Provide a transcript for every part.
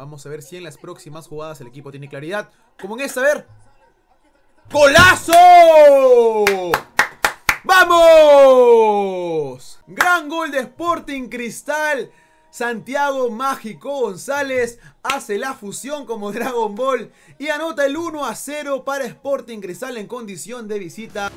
Vamos a ver si en las próximas jugadas el equipo tiene claridad. Como en esta, a ver. ¡Golazo! ¡Vamos! Gran gol de Sporting Cristal. Santiago Mágico González hace la fusión como Dragon Ball y anota el 1 a 0 para Sporting Cristal en condición de visita.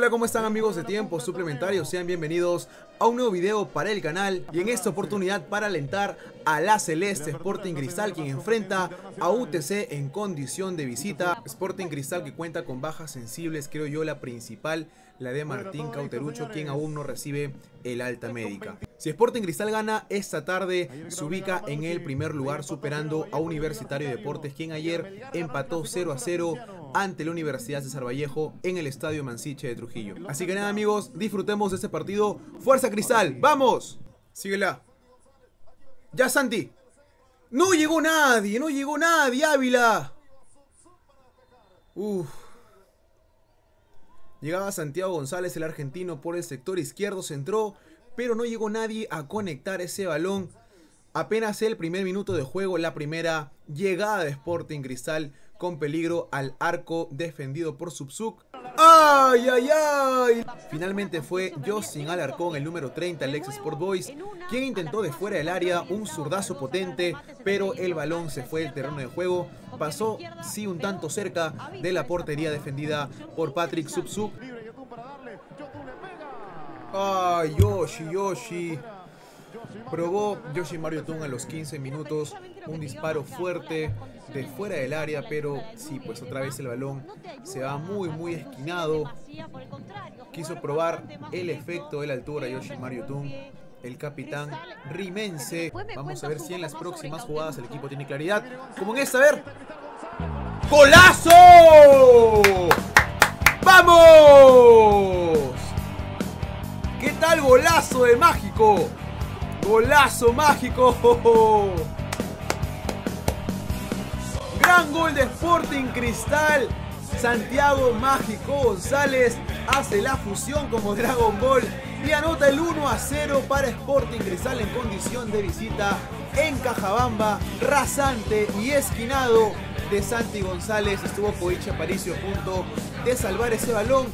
Hola, ¿cómo están amigos de Tiempo Suplementario? Sean bienvenidos a un nuevo video para el canal y en esta oportunidad para alentar a la Celeste Sporting Cristal quien enfrenta a UTC en condición de visita. Sporting Cristal que cuenta con bajas sensibles, creo yo la principal, la de Martín Cauterucho quien aún no recibe el alta médica. Si Sporting Cristal gana esta tarde, se ubica en el primer lugar superando a Universitario de Deportes, quien ayer empató 0 a 0 ante la Universidad de Vallejo en el Estadio Mansiche de Trujillo. Así que nada amigos, disfrutemos de este partido. ¡Fuerza Cristal! ¡Vamos! Síguela. Ya Santi. No llegó nadie, no llegó nadie, Ávila. Uf. Llegaba Santiago González, el argentino, por el sector izquierdo, se entró pero no llegó nadie a conectar ese balón. Apenas el primer minuto de juego, la primera llegada de Sporting Cristal con peligro al arco defendido por Subsuk. ¡Ay, ay, ay! Finalmente fue Justin Alarcón, el número 30, el ex Sport Boys, quien intentó de fuera del área un zurdazo potente, pero el balón se fue del terreno de juego. Pasó, sí, un tanto cerca de la portería defendida por Patrick Subsuk. Ay, Yoshi, Yoshi. Probó Yoshi Mario Tun a los 15 minutos un disparo fuerte de fuera del área, pero sí, pues otra vez el balón se va muy, muy esquinado. Quiso probar el efecto de la altura Yoshi Mario Tun, el capitán rimense. Vamos a ver si en las próximas jugadas el equipo tiene claridad. Como en esta, a ver. ¡Golazo! ¡Vamos! ¿Qué tal golazo de mágico? Golazo mágico. Gran gol de Sporting Cristal. Santiago Mágico González hace la fusión como Dragon Ball y anota el 1 a 0 para Sporting Cristal en condición de visita en Cajabamba. Rasante y esquinado de Santi González. Estuvo Coicha Aparicio a punto de salvar ese balón,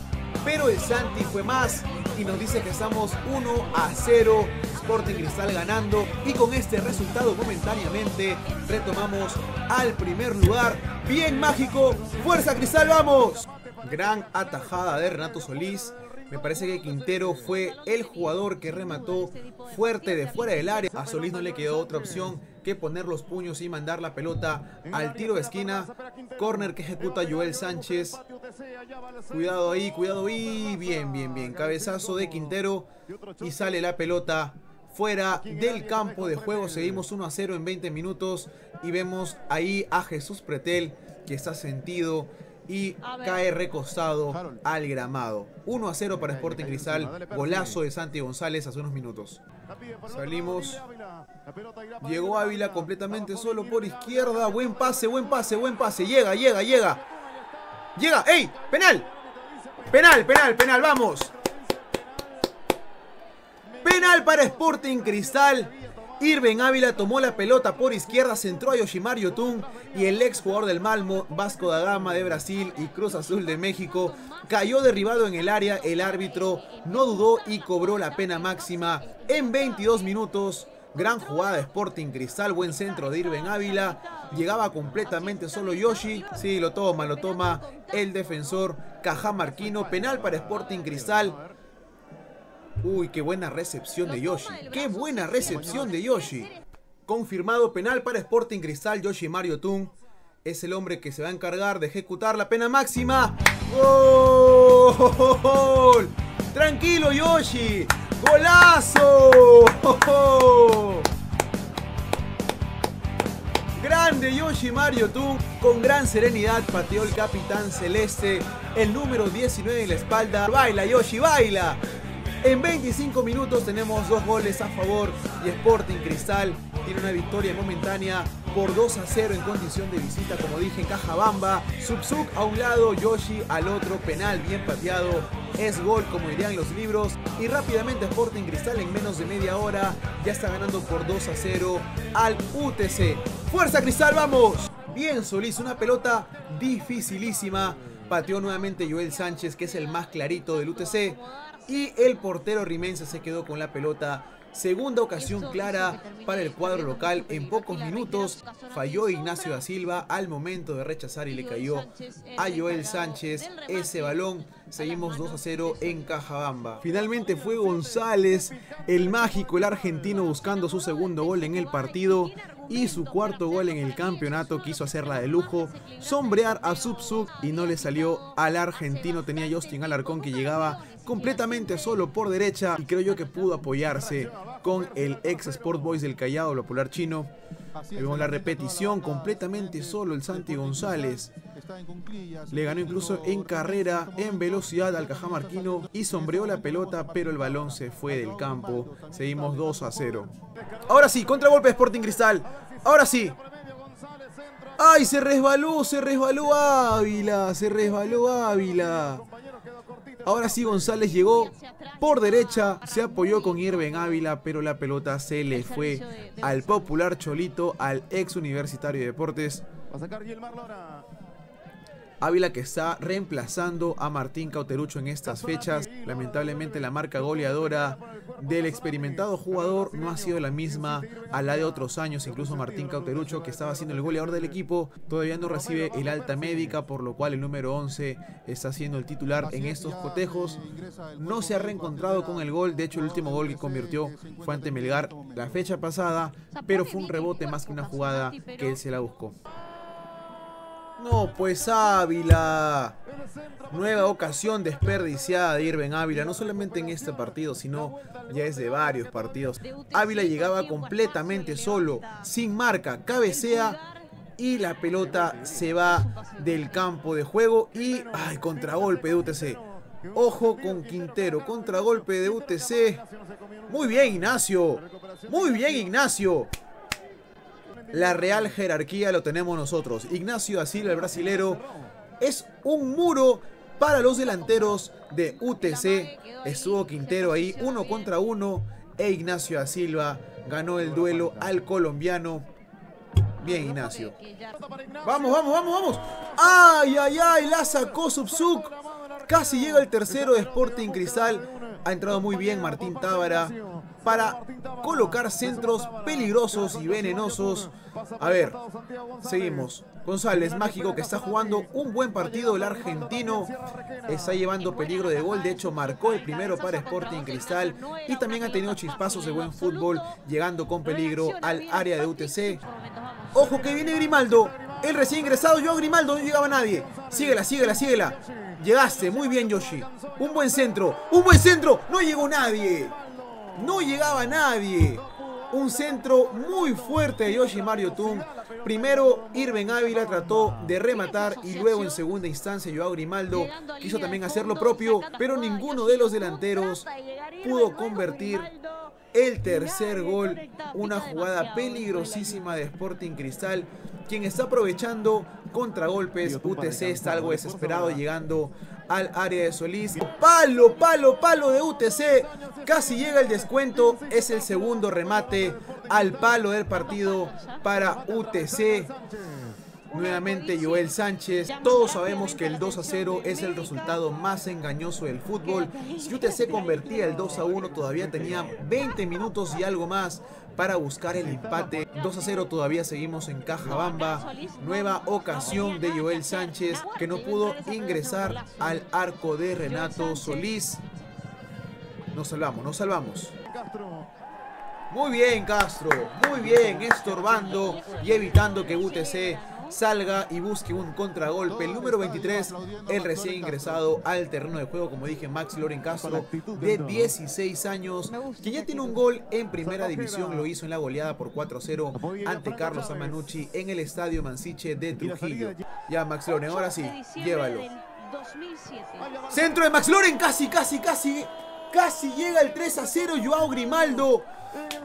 pero el Santi fue más y nos dice que estamos 1 a 0. Sporting Cristal ganando y con este resultado momentáneamente retomamos al primer lugar. Bien mágico, fuerza Cristal, vamos. Gran atajada de Renato Solís. Me parece que Quintero fue el jugador que remató fuerte de fuera del área. A Solís no le quedó otra opción que poner los puños y mandar la pelota al tiro de esquina. Corner que ejecuta Joel Sánchez. Cuidado ahí, cuidado ahí. Bien, bien, bien. Cabezazo de Quintero. Y sale la pelota fuera del campo de juego. Seguimos 1 a 0 en 20 minutos. Y vemos ahí a Jesús Pretel que está sentido y cae recostado al gramado. 1 a 0 para Sporting Cristal. Golazo de Santi González hace unos minutos. Salimos. Llegó Ávila completamente solo por izquierda. Buen pase, buen pase, buen pase. Llega, llega, llega. Llega. ¡Ey! ¡Penal! Penal, penal, penal. Vamos. Penal para Sporting Cristal. Irving Ávila tomó la pelota por izquierda, centró a Yoshimar Yotun y el ex jugador del Malmo, Vasco da Gama de Brasil y Cruz Azul de México, cayó derribado en el área. El árbitro no dudó y cobró la pena máxima en 22 minutos. Gran jugada de Sporting Cristal, buen centro de Irving Ávila. Llegaba completamente solo Yoshi. Sí, lo toma, lo toma el defensor Cajamarquino. Penal para Sporting Cristal. Uy, qué buena recepción de Yoshi. Qué buena recepción de Yoshi. Confirmado penal para Sporting Cristal. Yoshi Mario Tun es el hombre que se va a encargar de ejecutar la pena máxima. ¡Gol! Tranquilo Yoshi. ¡Golazo! Grande Yoshi Mario Tun. Con gran serenidad pateó el capitán celeste. El número 19 en la espalda. Baila Yoshi, baila. En 25 minutos tenemos dos goles a favor y Sporting Cristal tiene una victoria momentánea por 2 a 0 en condición de visita, como dije, Cajabamba. Subsuk a un lado, Yoshi al otro, penal bien pateado. Es gol, como dirían los libros. Y rápidamente Sporting Cristal en menos de media hora ya está ganando por 2 a 0 al UTC. ¡Fuerza Cristal, vamos! Bien Solís, una pelota dificilísima. Pateó nuevamente Joel Sánchez, que es el más clarito del UTC. Y el portero Rimense se quedó con la pelota Segunda ocasión clara para el cuadro local. En pocos minutos falló Ignacio da Silva al momento de rechazar y le cayó a Joel Sánchez ese balón. Seguimos 2 a 0 en Cajabamba. Finalmente fue González, el mágico, el argentino, buscando su segundo gol en el partido y su cuarto gol en el campeonato. Quiso hacerla de lujo, sombrear a Subsub y no le salió al argentino. Tenía Justin Alarcón que llegaba completamente solo por derecha y creo yo que pudo apoyarse con el ex Sport Boys del Callao, lo popular chino. Vemos la repetición completamente solo el Santi González. Le ganó incluso en carrera, en velocidad al cajamarquino y sombreó la pelota, pero el balón se fue del campo. Seguimos 2 a 0. Ahora sí, contragolpe de Sporting Cristal. Ahora sí. ¡Ay! Se resbaló, se resbaló Ávila, se resbaló Ávila. Ahora sí González llegó por derecha, se apoyó con Irving Ávila, pero la pelota se le fue al popular Cholito, al ex universitario de deportes. Ávila que está reemplazando a Martín Cauterucho en estas fechas. Lamentablemente la marca goleadora del experimentado jugador no ha sido la misma a la de otros años. Incluso Martín Cauterucho que estaba siendo el goleador del equipo todavía no recibe el alta médica por lo cual el número 11 está siendo el titular en estos cotejos. No se ha reencontrado con el gol. De hecho el último gol que convirtió fue ante Melgar la fecha pasada. Pero fue un rebote más que una jugada que él se la buscó. No, pues Ávila. Nueva ocasión desperdiciada de Irving Ávila, no solamente en este partido, sino ya es de varios partidos. Ávila llegaba completamente solo, sin marca, cabecea y la pelota se va del campo de juego y ay, contragolpe de UTC. Ojo con Quintero, contragolpe de UTC. Muy bien, Ignacio. Muy bien, Ignacio. La real jerarquía lo tenemos nosotros. Ignacio Asil, el brasilero, es un muro para los delanteros de UTC. Estuvo Quintero ahí, uno contra uno. E Ignacio da Silva ganó el duelo al colombiano. Bien, Ignacio. Vamos, vamos, vamos, vamos. ¡Ay, ay, ay! La sacó Subsuk. Casi llega el tercero de Sporting Cristal. Ha entrado muy bien Martín Tábara para colocar centros peligrosos y venenosos. A ver, seguimos. González, mágico, que está jugando un buen partido. El argentino está llevando peligro de gol. De hecho, marcó el primero para Sporting Cristal. Y también ha tenido chispazos de buen fútbol, llegando con peligro al área de UTC. Ojo que viene Grimaldo. El recién ingresado, yo Grimaldo, no llegaba nadie. Síguela, síguela, síguela. Llegaste, muy bien Yoshi. Un buen centro, un buen centro. No llegó nadie. No llegaba nadie. Un centro muy fuerte de Yoshi Mario Tung. Primero Irving Ávila trató de rematar y luego en segunda instancia Joao Grimaldo quiso también hacer lo propio, pero ninguno de los delanteros pudo convertir el tercer gol. Una jugada peligrosísima de Sporting Cristal, quien está aprovechando contragolpes. UTC está algo desesperado llegando al área de Solís. Palo, palo, palo de UTC. Casi llega el descuento. Es el segundo remate al palo del partido para UTC. Nuevamente Joel Sánchez. Todos sabemos que el 2 a 0 es el resultado más engañoso del fútbol. Si UTC convertía el 2 a 1, todavía tenía 20 minutos y algo más para buscar el empate. 2 a 0 todavía seguimos en Cajabamba. Nueva ocasión de Joel Sánchez que no pudo ingresar al arco de Renato Solís. Nos salvamos, nos salvamos. Muy bien Castro, muy bien, estorbando y evitando que UTC salga y busque un contragolpe. El número 23, el recién ingresado al terreno de juego, como dije, Max Loren Castro, de 16 años, que ya tiene un gol en primera división, lo hizo en la goleada por 4-0 ante Carlos Amanucci en el estadio Mansiche de Trujillo. Ya, Max Loren, ahora sí, llévalo. Centro de Max Loren, casi, casi, casi. Casi llega el 3 a 0 Joao Grimaldo.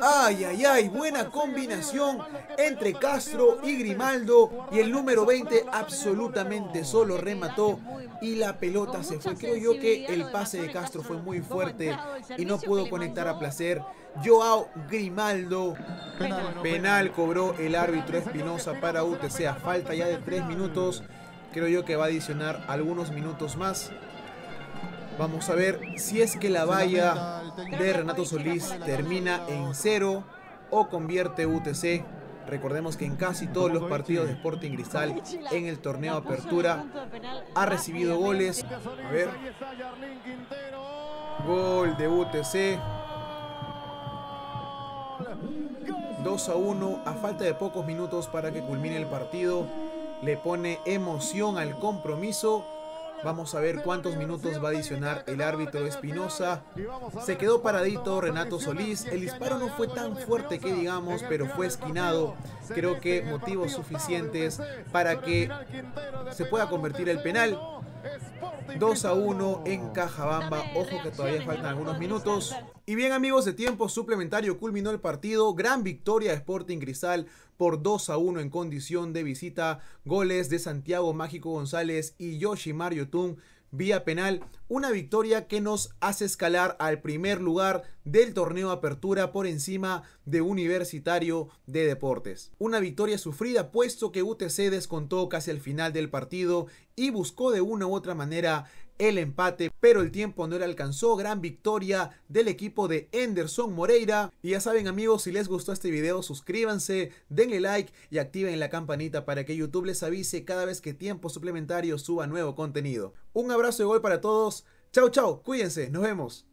Ay, ay, ay, buena combinación entre Castro y Grimaldo. Y el número 20 absolutamente solo remató y la pelota se fue. Creo yo que el pase de Castro fue muy fuerte y no pudo conectar a placer. Joao Grimaldo. Penal cobró el árbitro Espinosa para UTC a falta ya de 3 minutos. Creo yo que va a adicionar algunos minutos más. Vamos a ver si es que la valla de Renato Solís termina en cero o convierte UTC. Recordemos que en casi todos los partidos de Sporting Cristal en el torneo Apertura ha recibido goles. A ver. Gol de UTC. 2 a 1 a falta de pocos minutos para que culmine el partido. Le pone emoción al compromiso Vamos a ver cuántos minutos va a adicionar el árbitro Espinosa. Se quedó paradito Renato Solís. El disparo no fue tan fuerte que digamos, pero fue esquinado. Creo que motivos suficientes para que se pueda convertir el penal. 2 a 1 en Cajabamba. Ojo que todavía faltan algunos minutos. Y bien amigos, de tiempo suplementario culminó el partido. Gran victoria de Sporting Cristal por 2 a 1 en condición de visita. Goles de Santiago Mágico González y Yoshi Mario Tung vía penal, una victoria que nos hace escalar al primer lugar del torneo Apertura por encima de Universitario de Deportes. Una victoria sufrida puesto que UTC descontó casi al final del partido y buscó de una u otra manera el empate, pero el tiempo no le alcanzó. Gran victoria del equipo de Enderson Moreira. Y ya saben amigos, si les gustó este video, suscríbanse, denle like y activen la campanita para que YouTube les avise cada vez que tiempo suplementario suba nuevo contenido. Un abrazo de gol para todos. Chau, chau, cuídense, nos vemos.